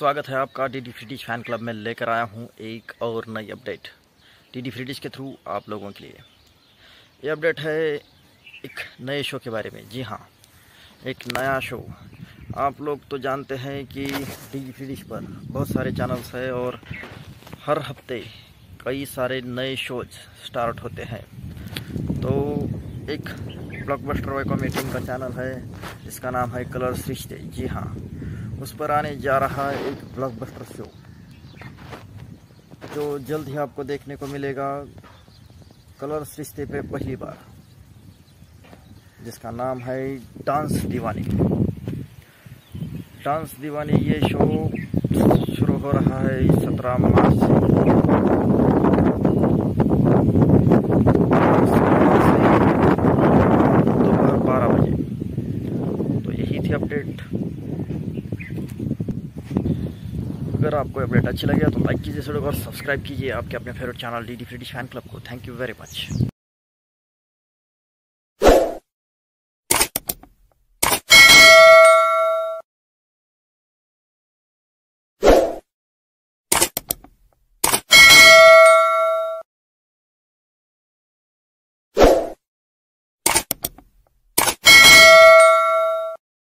स्वागत है आपका D D free dish fan club में लेकर आया हूँ एक और नई update D D free dish के थ्रू आप लोगों के लिए। ये अपडेट है एक नए शो के बारे में। जी हाँ एक नया शो आप लोग तो जानते हैं कि डी डी फ्रीडिश पर बहुत सारे चैनल्स हैं और हर हफ़्ते कई सारे नए शोज़ स्टार्ट होते हैं। तो एक ब्लॉकबस्टर वे कॉमेडियन का चैनल है, जिसका नाम है कलर सृष्टि जी हाँ उस पर आने जा रहा है एक ब्लॉकबस्टर शो जो जल्द ही आपको देखने को मिलेगा कलर सृष्टि पे पहली बार, जिसका नाम है डांस दीवानी। डांस दीवानी ये शो शुरू हो रहा है सत्रह मार्च से। दोपहर बारह बजे। तो यही थी अपडेट। अगर आपको अपडेट अच्छी लगे तो लाइक कीजिए और सब्सक्राइब कीजिए आपके अपने favourite channel D D fan club को। Thank you very much